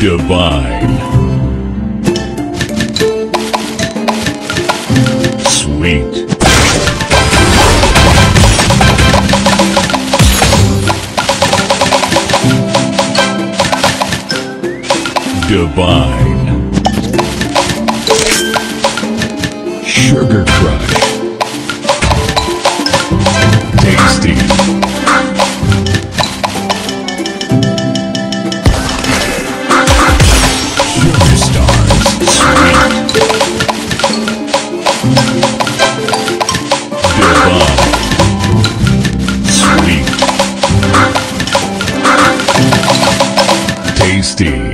Divine. Sweet. Divine. Sugar Tasty.